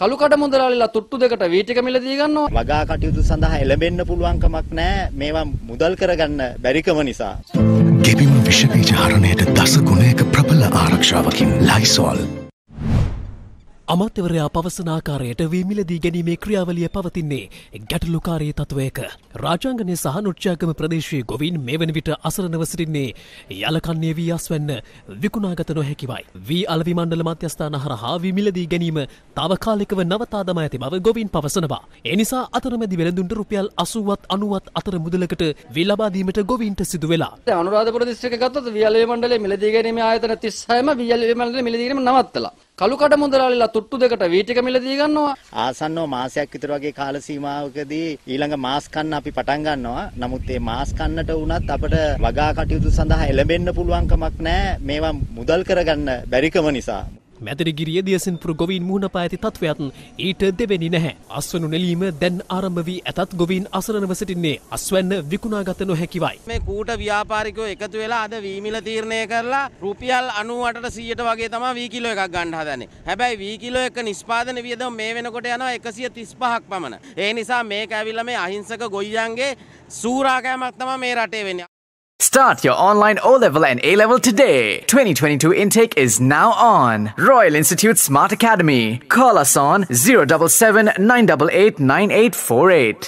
කළු කඩ මුදලාලිලා තුට්ටු දෙකට වී ටික මිලදී ගන්නවා. වගා කටයුතු සඳහා එළඹෙන්න පුළුවන්කමක් නැහැ මේවා මුදල් කරගන්න බැරිකම නිසා. ගෙබිම විෂබීජ හරණයට දස ගුණයක ප්‍රබල ආරක්ෂාවකින් ලයිසෝල්. අමාත්‍යවරයා පවසන ආකාරයට වීමිලදී ගැනීමේ ක්‍රියාවලිය පවතින්නේ ගැටලුකාරී තත්වයක. රාජාංගනය සහ නොච්චාගම ප්‍රදේශයේ ගොවින් මේ වන විට අසරණව සිටින්නේ යලකන්නේ වී අස්වැන්න විකුණාගත නොහැකිවයි. වී අලවි මණ්ඩල මධ්‍යස්ථාන හරහා විමිලදී ගැනීම තාවකාලිකව නවතාදම ඇති බව ගොවින් පවසනවා. එනිසා අතරමැදි වෙළඳුන්ට රුපියල් අසුවත් අනුවත් අතර මුදලකට වී ලබාදීමට ගොවින්ට සිදු වෙලා. අනුරාධපුර දිස්ත්‍රික්කය ගත්තොත් වියලේ මණ්ඩලයේ මිලදී ගැනීමේ ආයතන 36ම වියලේ මණ්ඩලයේ මිලදී ගැනීම නවත්තලා. කළු කඩ මුදලාලිලා තුට්ටු දෙකට වී ටික මිලදී ගන්නවා. ආසන්නව මාසයක් විතර වගේ කාල සීමාවකදී ඊළඟ මාස් කන්න අපි පටන් ගන්නවා. නමුත් මේ මාස් කන්නට වුණත් අපිට වගා කටයුතු සඳහා එළඹෙන්න පුළුවන්කමක් නැහැ. මේවා මුදල් කරගන්න බැරිකම නිසා. මැදිරිගිරිය දියසින්පුර ගොවින් මුහුණ පා ඇති තත්වයත් ඊට දෙවෙනි නැහැ. අස්වනු නෙලීම දැන් ආරම්භ වී ඇතත් ගොවින් අසරණව සිටින්නේ අස්වැන්න විකුණාගත නොහැකිවයි. මේ කූට ව්‍යාපාරිකයෝ එකතු වෙලා අද වීමිල තීරණය කරලා රුපියල් 98ට 100ට වගේ තමයි වී කිලෝ එකක් ගන්න හදන්නේ. හැබැයි වී කිලෝ එක නිෂ්පාදන වියදම මේ වෙනකොට යනවා 135ක් පමණ. ඒ නිසා මේක ඇවිල්ලා මේ අහිංසක ගොයියන්ගේ සූරාකෑමක් තමයි මේ රටේ වෙන්නේ. Start your online O level and A level today. 2022 intake is now on. Royal Institute Smart Academy. Call us on 077 988 9848.